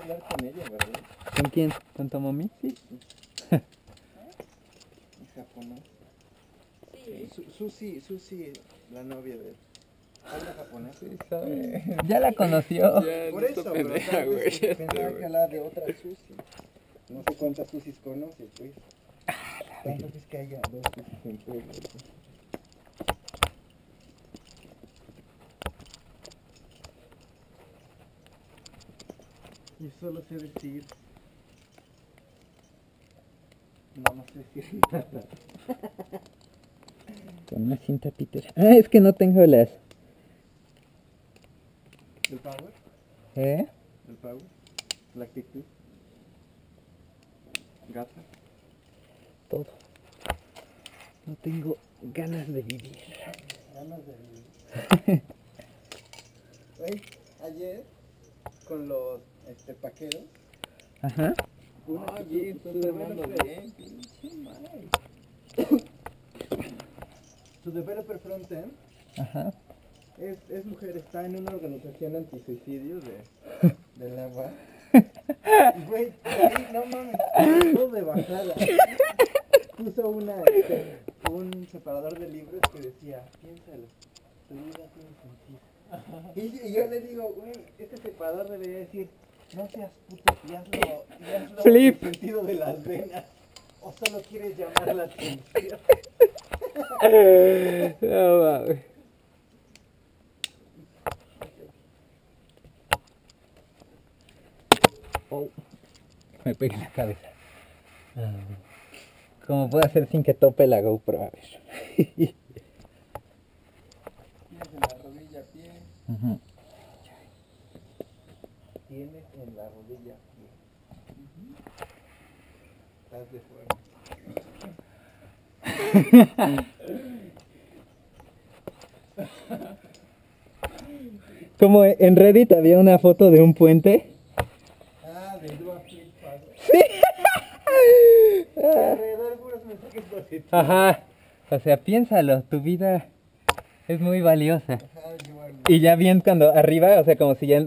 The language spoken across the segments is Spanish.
hablar con ella, ¿verdad? ¿Con quién? ¿Con tu mami? Sí. Es japonés. Sí. Su- Susi, Susi, la novia de él. ¿Habla japonés? Sí, sabe. Ya la conoció. Ya, Por no eso, pero pendeja, tal güey. vez pensaba que hablaba de otra Susi. No sé cuántas Susis conoces, pues. Tanto es que haya dos Susis en Puebla. Yo solo sé decir... No, no sé decir nada. Con una cinta Peter. Ah, es que no tengo las. ¿El power? ¿Eh? ¿El power? ¿La actitud? ¿Gata? Todo. No tengo ganas de vivir. Ganas de vivir. Ayer con los este, paqueros. Ajá. Oye, hablando developer- bien, pinche. Su developer frontend Ajá. es, es mujer, está en una organización antisuicidio de, de la UA. Y güey, no mames, todo de bajada. Puso una, este, un separador de libros que decía, piénsalo, tu vida tiene sentido. Y, y yo le digo, güey, este separador debería decir, no seas puto y hazlo, y hazlo Flip. en el sentido de las venas. O solo quieres llamar la atención. No mames. Oh. Me pegué en la cabeza. Ah. ¿Cómo puedo hacer sin que tope la GoPro? A ver. Tienes en la rodilla pie. Ujú. Tienes en la rodilla pie. Estás de fuera. Como en Reddit había una foto de un puente. Ah, de Sí. Alrededor puros mensajes positivos. Ajá. O sea, piénsalo, tu vida es muy valiosa. Ajá, Y ya bien cuando arriba, o sea, como si ya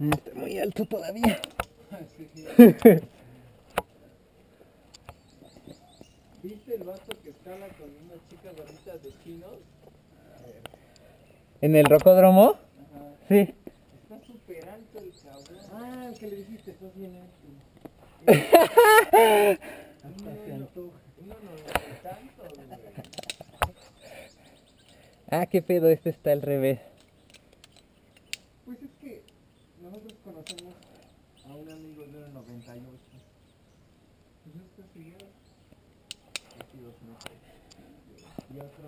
Está muy alto todavía. ¿Viste el vato que escala con unas chicas gorditas de chinos? ¿En el rocódromo? Ajá. Sí. Está súper alto el cabrón. Ah, el que le dijiste, estás bien alto. Hasta se antoja. Uno no tanto, güey. Ah, qué pedo, este está al revés. Pues es que nosotros conocemos a un amigo de 1.98. Pues este señor, casi dos metros. Y otro amigo de 1.80. ¿Cuánto mide Cerro?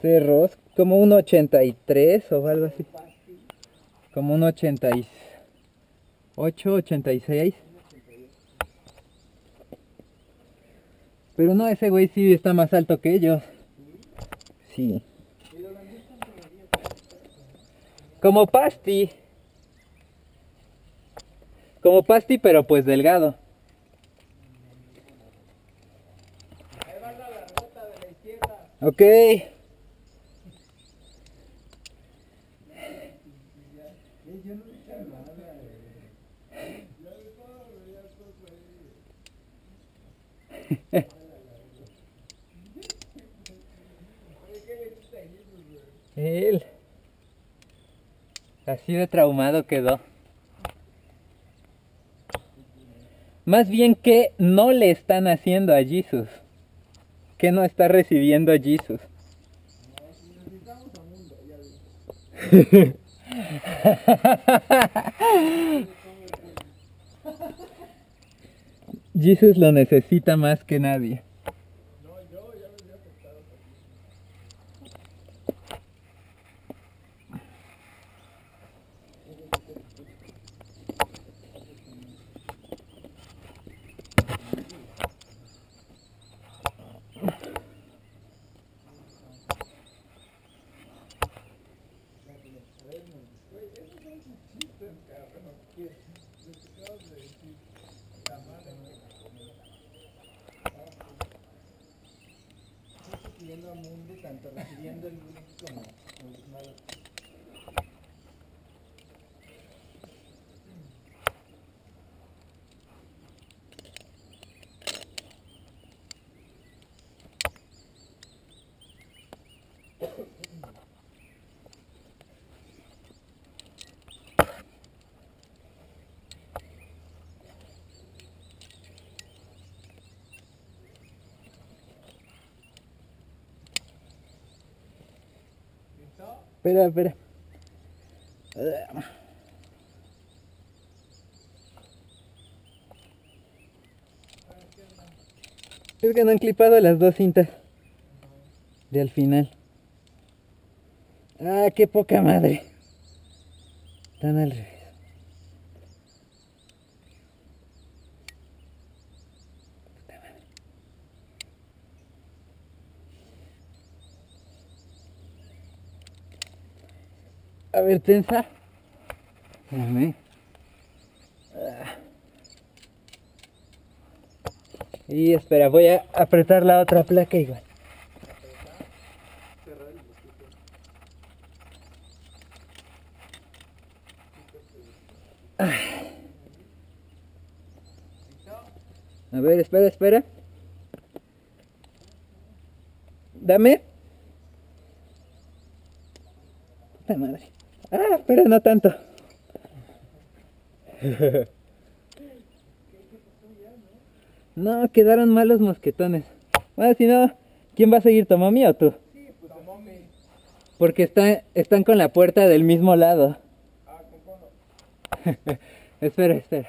Cerros, como un 83 o algo así. Como un 88, 86. Pero no, ese güey sí está más alto que ellos. Sí. Como Pasti. Como Pasti, pero pues delgado. Ahí va la largota de la izquierda. Ok. Eh, yo no dije nada, güey. Ya de pobre, ya esto fue. Oye, ¿qué le dijiste a Jesús, güey? Él. Así de traumado quedó. Más bien que no le están haciendo a Jesus. Que no está recibiendo a Jesus. Jesus lo necesita más que nadie. Recibiendo a mundo, tanto recibiendo el bullying como como Espera, espera. Es que no han clipado las dos cintas de al final. Ah, qué poca madre. Están al revés. A ver, tensa. Espérame. Y espera, voy a apretar la otra placa igual. A ver, espera, espera. Dame. Madre. Ah, pero no tanto. No, quedaron malos mosquetones. Bueno, si no, ¿quién va a seguir, Tomomi o tú? Porque está, están con la puerta del mismo lado. espera, espera.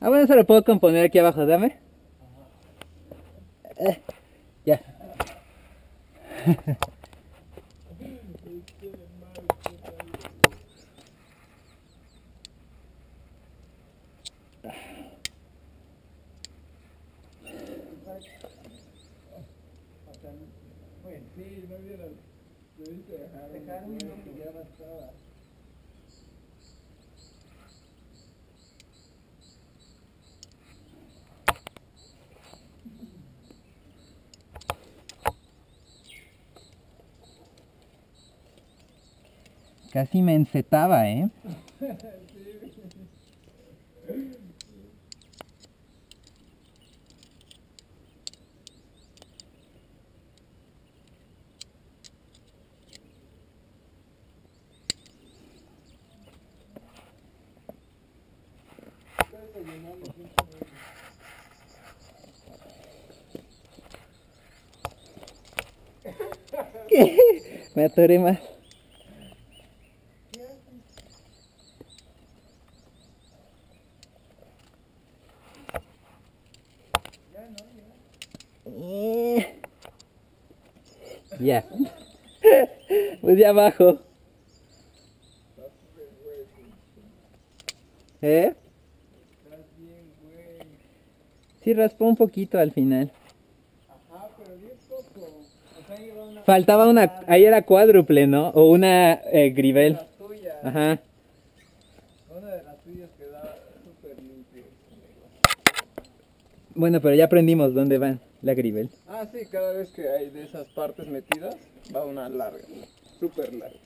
Ah, bueno, eso lo puedo componer aquí abajo, dame. Eh, ya. Que ya bastaba. Casi me encetaba, ¿eh? Me atoré más. Eh. Ya. Pues ya abajo. ¿Eh? Sí, raspó un poquito al final. Ajá, pero bien poco. O sea, lleva una. Faltaba una. Ahí era cuádruple, ¿no? O una eh. La tuya. Ajá. Una de las tuyas quedaba súper limpia. Bueno, pero ya aprendimos dónde va la grivel. Ah, sí, cada vez que hay de esas partes metidas, va una larga. Súper larga.